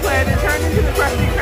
Planet turned into the Krusty